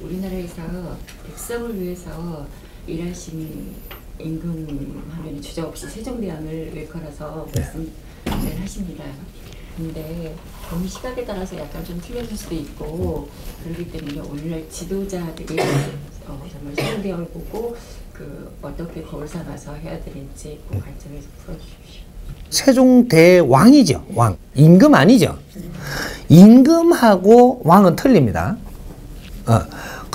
우리나라에서 백성을 위해서 일하시는 임금 하면 주저 없이 세종대왕을 일컬어서 네. 말씀을 하십니다. 근데 본인 시각에 따라서 약간 좀 틀려질 수도 있고 그렇기 때문에 오늘날 지도자들이 어, 정말 세종대왕을 보고 그 어떻게 거울 삼아서 해야 되는지 그 관점에서 풀어주십시오. 세종대왕이죠. 왕. 임금 아니죠. 임금하고 왕은 틀립니다. 어.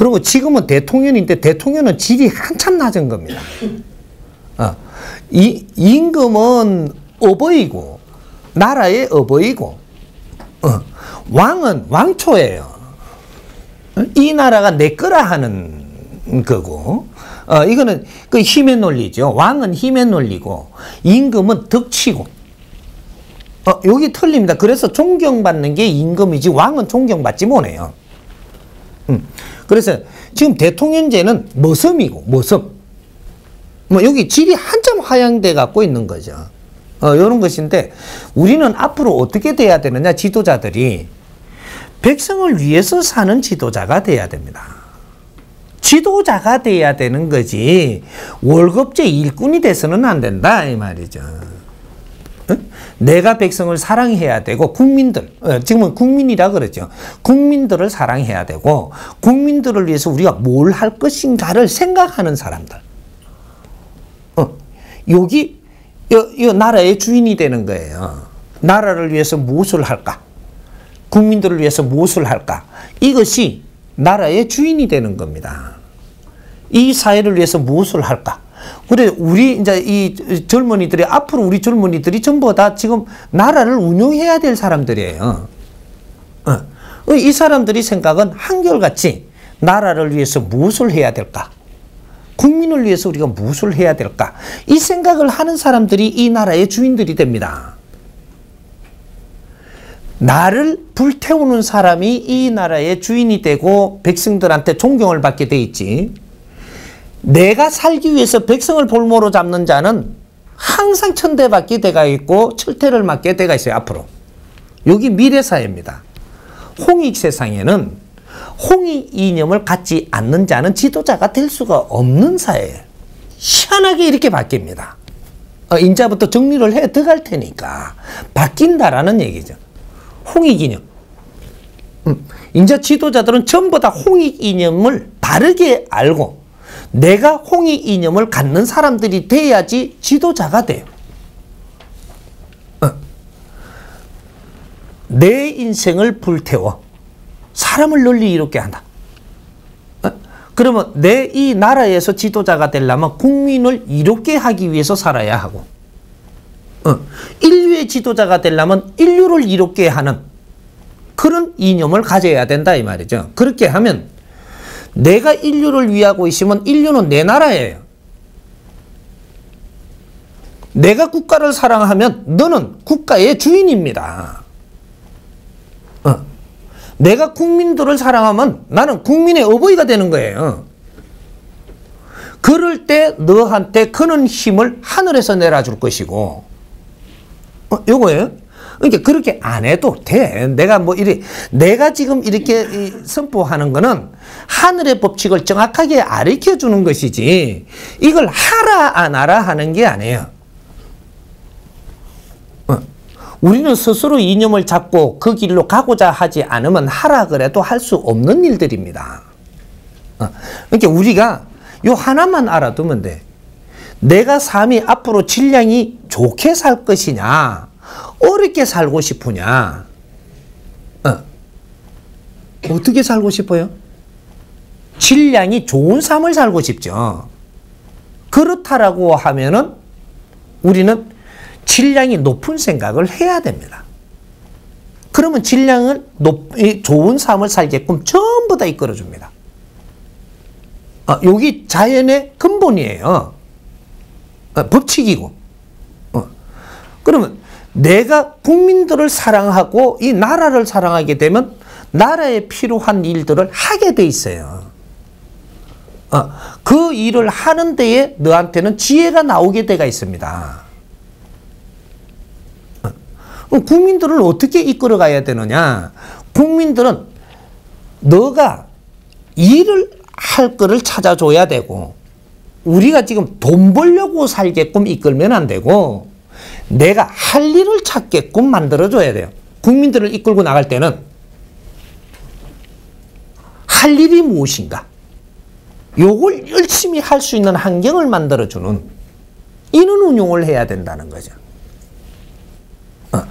그리고 지금은 대통령인데 대통령은 질이 한참 낮은 겁니다. 어. 이, 임금은 어버이고, 나라의 어버이고, 어. 왕은 왕초예요. 어? 이 나라가 내 거라 하는 거고, 어, 이거는 그 힘의 논리죠. 왕은 힘의 논리고, 임금은 덕치고, 어, 여기 틀립니다. 그래서 존경받는 게 임금이지 왕은 존경받지 못해요. 음. 그래서 지금 대통령제는 머섬이고 머섬. 뭐 여기 질이 한참 하향돼 갖고 있는 거죠. 어, 이런 것인데 우리는 앞으로 어떻게 돼야 되느냐 지도자들이 백성을 위해서 사는 지도자가 돼야 됩니다. 지도자가 돼야 되는 거지 월급제 일꾼이 돼서는 안 된다 이 말이죠. 내가 백성을 사랑해야 되고 국민들 어, 지금은 국민이라 그러죠. 국민들을 사랑해야 되고 국민들을 위해서 우리가 뭘 할 것인가를 생각하는 사람들. 어, 여기 요, 요 나라의 주인이 되는 거예요. 나라를 위해서 무엇을 할까? 국민들을 위해서 무엇을 할까? 이것이 나라의 주인이 되는 겁니다. 이 사회를 위해서 무엇을 할까? 그래 우리 이제 이 젊은이들이 앞으로 우리 젊은이들이 전부 다 지금 나라를 운영해야 될 사람들이에요. 어. 이 사람들이 생각은 한결같이 나라를 위해서 무엇을 해야 될까? 국민을 위해서 우리가 무엇을 해야 될까? 이 생각을 하는 사람들이 이 나라의 주인들이 됩니다. 나를 불태우는 사람이 이 나라의 주인이 되고 백성들한테 존경을 받게 돼 있지. 내가 살기 위해서 백성을 볼모로 잡는 자는 항상 천대받게 돼가 있고 철퇴를 맞게 돼가 있어요 앞으로. 여기 미래사회입니다. 홍익 세상에는 홍익 이념을 갖지 않는 자는 지도자가 될 수가 없는 사회예요 희한하게 이렇게 바뀝니다. 어, 인자부터 정리를 해 들어갈 테니까. 바뀐다라는 얘기죠. 홍익 이념. 음, 인자 지도자들은 전부 다 홍익 이념을 바르게 알고 내가 홍익 이념을 갖는 사람들이 돼야지 지도자가 돼요. 어. 내 인생을 불태워 사람을 널리 이롭게 한다. 어? 그러면 내 이 나라에서 지도자가 되려면 국민을 이롭게 하기 위해서 살아야 하고 어. 인류의 지도자가 되려면 인류를 이롭게 하는 그런 이념을 가져야 된다 이 말이죠. 그렇게 하면 내가 인류를 위하고 있으면 인류는 내 나라예요. 내가 국가를 사랑하면 너는 국가의 주인입니다. 어. 내가 국민들을 사랑하면 나는 국민의 어버이가 되는 거예요. 그럴 때 너한테 크는 힘을 하늘에서 내려줄 것이고, 어, 요거예요. 그러니까 그렇게 안 해도 돼. 내가 뭐 이래 내가 지금 이렇게 선포하는 거는 하늘의 법칙을 정확하게 가르쳐 주는 것이지 이걸 하라 안 하라 하는 게 아니에요. 어. 우리는 스스로 이념을 잡고 그 길로 가고자 하지 않으면 하라 그래도 할 수 없는 일들입니다. 어. 그러니까 우리가 요 하나만 알아두면 돼. 내가 삶이 앞으로 질량이 좋게 살 것이냐, 어렵게 살고 싶으냐? 어. 어떻게 살고 싶어요? 질량이 좋은 삶을 살고 싶죠. 그렇다라고 하면은 우리는 질량이 높은 생각을 해야 됩니다. 그러면 질량을 높, 좋은 삶을 살게끔 전부 다 이끌어줍니다. 어, 여기 자연의 근본이에요. 어, 법칙이고. 어. 그러면 내가 국민들을 사랑하고 이 나라를 사랑하게 되면 나라에 필요한 일들을 하게 돼 있어요. 어, 그 일을 하는 데에 너한테는 지혜가 나오게 돼가 있습니다. 어, 국민들을 어떻게 이끌어 가야 되느냐? 국민들은 너가 일을 할 거를 찾아줘야 되고 우리가 지금 돈 벌려고 살게끔 이끌면 안 되고 내가 할 일을 찾게끔 만들어줘야 돼요. 국민들을 이끌고 나갈 때는 할 일이 무엇인가? 요걸 열심히 할 수 있는 환경을 만들어주는 이런 운용을 해야 된다는 거죠. 어,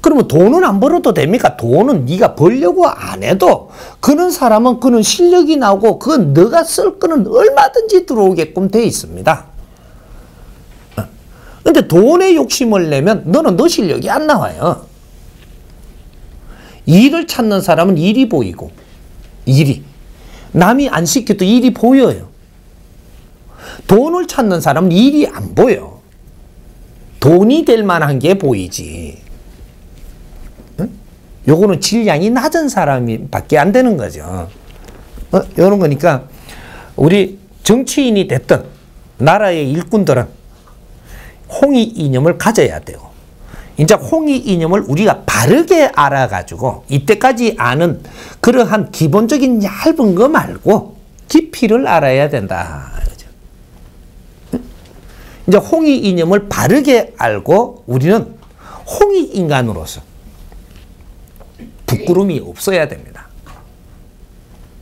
그러면 돈은 안 벌어도 됩니까? 돈은 네가 벌려고 안 해도 그런 사람은 그는 실력이 나오고 그건 너가 쓸 거는 얼마든지 들어오게끔 돼 있습니다. 어, 근데 돈에 욕심을 내면 너는 너 실력이 안 나와요. 일을 찾는 사람은 일이 보이고 일이 남이 안 시켜도 일이 보여요. 돈을 찾는 사람은 일이 안 보여. 돈이 될 만한 게 보이지. 응? 요거는 질량이 낮은 사람이 밖에 안 되는 거죠. 어? 요런 거니까 우리 정치인이 됐든 나라의 일꾼들은 홍의 이념을 가져야 되고 이제 홍의 이념을 우리가 바르게 알아가지고 이때까지 아는 그러한 기본적인 얇은 거 말고 깊이를 알아야 된다. 이제 홍의 이념을 바르게 알고 우리는 홍의 인간으로서 부끄러움이 없어야 됩니다.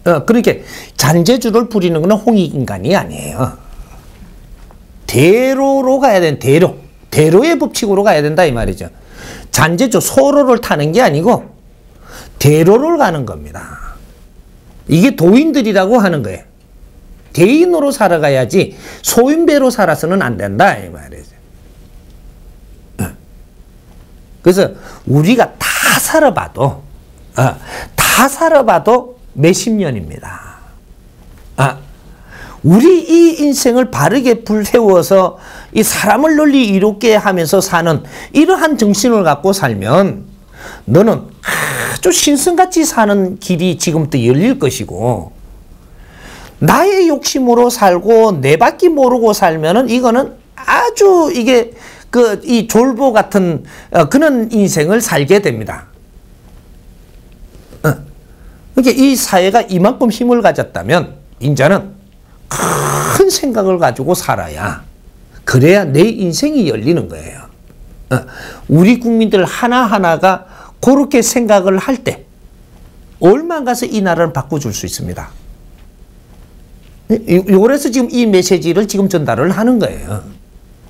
어, 그렇게 잔재주를 부리는 것은 홍의 인간이 아니에요. 대로로 가야 되는 대로. 대로의 법칙으로 가야 된다 이 말이죠. 잔재주 소로를 타는 게 아니고 대로를 가는 겁니다. 이게 도인들이라고 하는 거예요. 대인으로 살아가야지 소인배로 살아서는 안 된다 이 말이죠. 어. 그래서 우리가 다 살아봐도 어, 다 살아봐도 몇십 년입니다. 아, 우리 이 인생을 바르게 불태워서 이 사람을 널리 이롭게 하면서 사는 이러한 정신을 갖고 살면 너는 아주 신성같이 사는 길이 지금부터 열릴 것이고 나의 욕심으로 살고 내 밖에 모르고 살면은 이거는 아주 이게 그 이 졸보 같은 어, 그런 인생을 살게 됩니다. 어. 그러니까 이 사회가 이만큼 힘을 가졌다면 인자는 큰 생각을 가지고 살아야 그래야 내 인생이 열리는 거예요. 어, 우리 국민들 하나하나가 그렇게 생각을 할 때 얼마 가서 이 나라를 바꿔줄 수 있습니다. 요래서 지금 이 메시지를 지금 전달을 하는 거예요.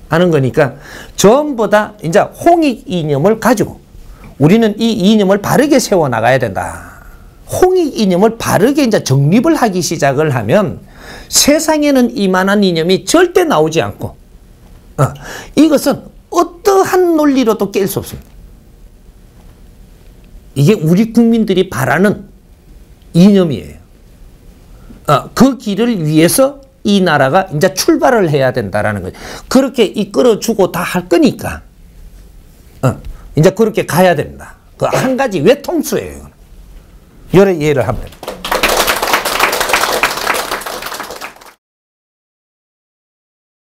하는 거니까 전부 다 이제 홍익 이념을 가지고 우리는 이 이념을 바르게 세워 나가야 된다. 홍익 이념을 바르게 이제 정립을 하기 시작을 하면 세상에는 이만한 이념이 절대 나오지 않고 어, 이것은 어떠한 논리로도 깰 수 없습니다. 이게 우리 국민들이 바라는 이념이에요. 어, 그 길을 위해서 이 나라가 이제 출발을 해야 된다라는 거죠. 그렇게 이끌어주고 다 할 거니까 어, 이제 그렇게 가야 된다. 그 한 가지 외통수예요. 여러 예를 하면 됩니다.